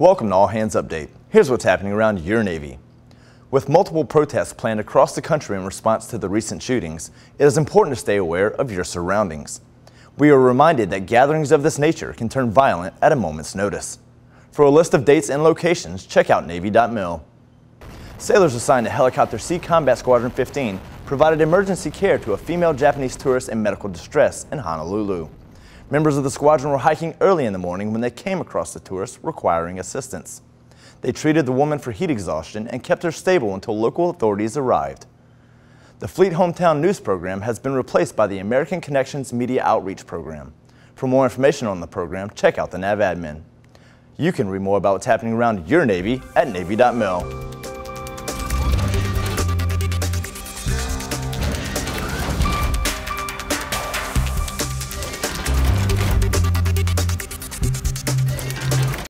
Welcome to All Hands Update. Here's what's happening around your Navy. With multiple protests planned across the country in response to the recent shootings, it is important to stay aware of your surroundings. We are reminded that gatherings of this nature can turn violent at a moment's notice. For a list of dates and locations, check out Navy.mil. Sailors assigned to Helicopter Sea Combat Squadron 15 provided emergency care to a female Japanese tourist in medical distress in Honolulu. Members of the squadron were hiking early in the morning when they came across the tourist requiring assistance. They treated the woman for heat exhaustion and kept her stable until local authorities arrived. The Fleet Hometown News program has been replaced by the American Connections Media Outreach Program. For more information on the program, check out the NAVADMIN. You can read more about what's happening around your Navy at Navy.mil.